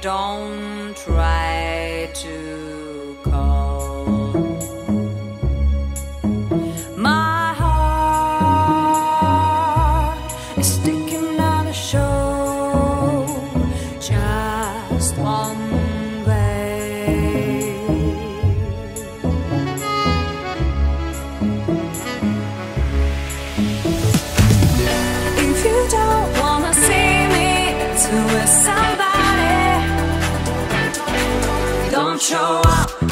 Don't show up.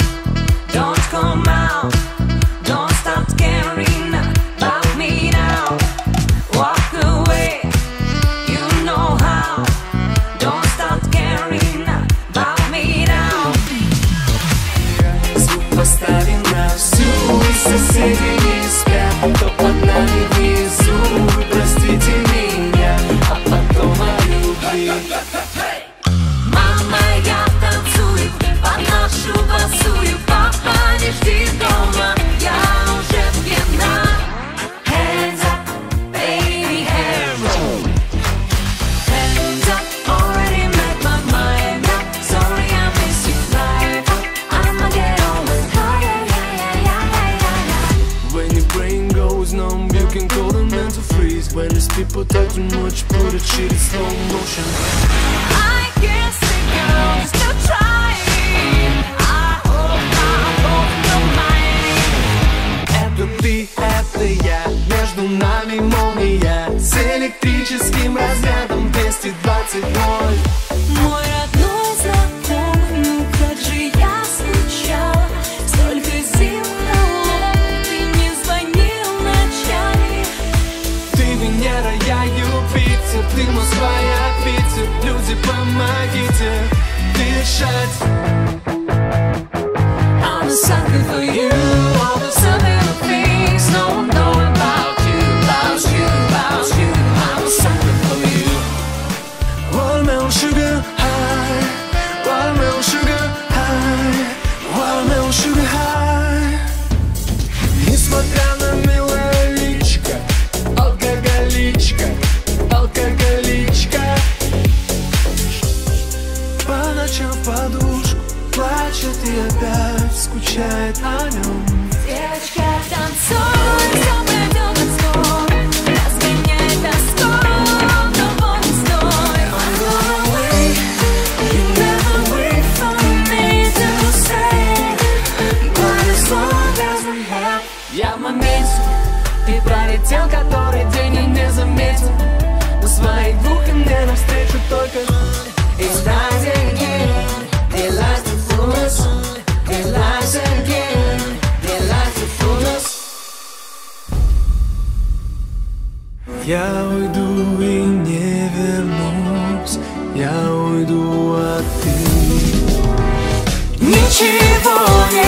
looking cold and mental freeze. When these people talk too much, put a cheat in slow motion. I can't stick around, still trying. I hope I hope you're Это ты, это я, между нами молния С электрическим разрядом 220 вольт подушку Плачет и опять скучает о нем Девочка, танцуй! Ja ujdu i nie vernos Ja ujdu, a ty. Ничего не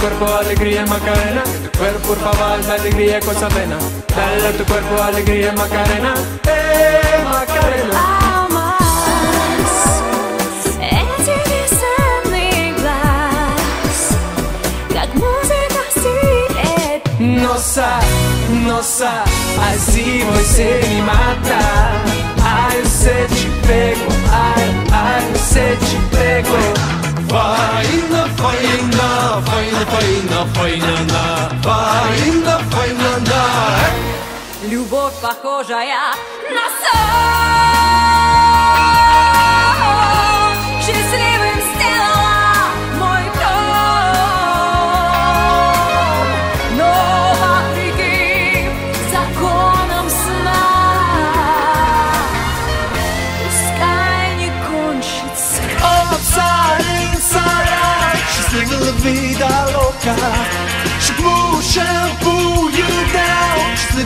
cuerpo alegría Macarena, tu cuerpo por favor alegría cosa pena. Dale a tu cuerpo alegría Macarena, eh Macarena. Nossa, nossa, assim você me mata. Ai, eu sei. похожая на сон.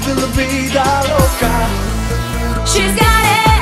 It la vida loca. She's got